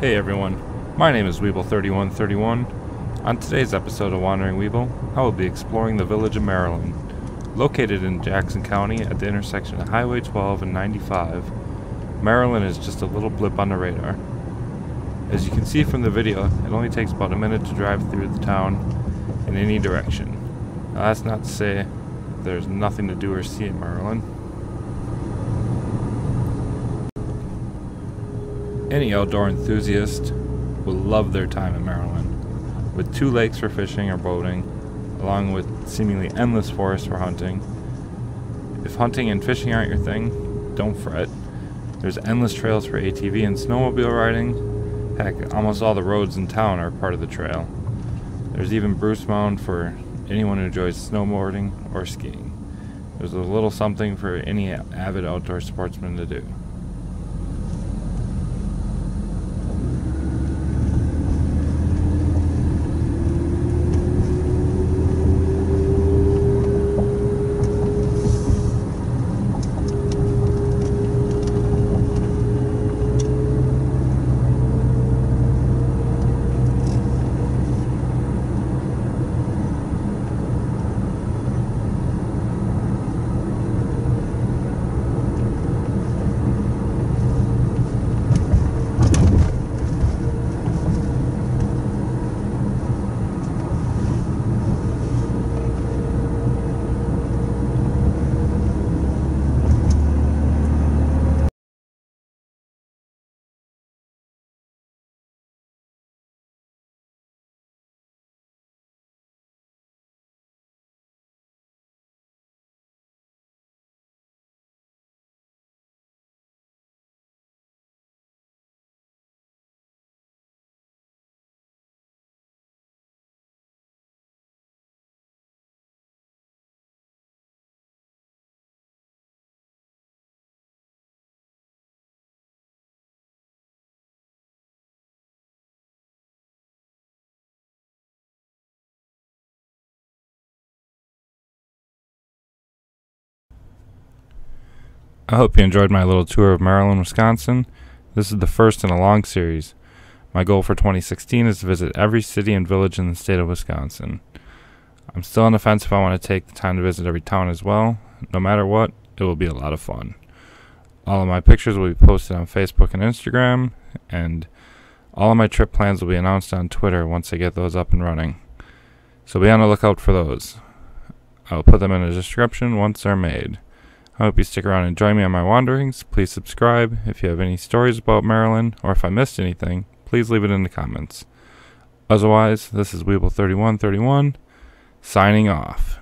Hey everyone, my name is Weeble3131. On today's episode of Wandering Weeble, I will be exploring the village of Merrillan. Located in Jackson County at the intersection of Highway 12 and 95, Merrillan is just a little blip on the radar. As you can see from the video, it only takes about a minute to drive through the town in any direction. Now that's not to say there's nothing to do or see in Merrillan. Any outdoor enthusiast will love their time in Merrillan, with two lakes for fishing or boating, along with seemingly endless forests for hunting. If hunting and fishing aren't your thing, don't fret. There's endless trails for ATV and snowmobile riding. Heck, almost all the roads in town are part of the trail. There's even Bruce Mound for anyone who enjoys snowboarding or skiing. There's a little something for any avid outdoor sportsman to do. I hope you enjoyed my little tour of Merrillan, Wisconsin. This is the first in a long series. My goal for 2016 is to visit every city and village in the state of Wisconsin. I'm still on the fence if I want to take the time to visit every town as well. No matter what, it will be a lot of fun. All of my pictures will be posted on Facebook and Instagram, and all of my trip plans will be announced on Twitter once I get those up and running. So be on the lookout for those. I will put them in the description once they're made. I hope you stick around and join me on my wanderings. Please subscribe. If you have any stories about Merrillan, or if I missed anything, please leave it in the comments. Otherwise, this is Weeble3131, signing off.